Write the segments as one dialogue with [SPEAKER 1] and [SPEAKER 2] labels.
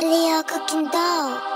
[SPEAKER 1] Лия Кокиндао.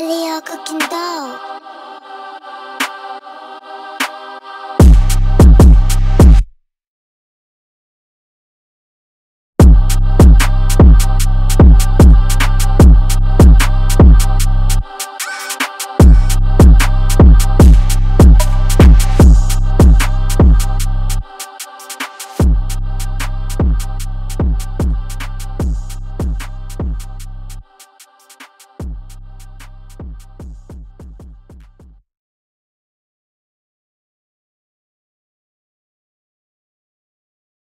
[SPEAKER 1] really cooking dough.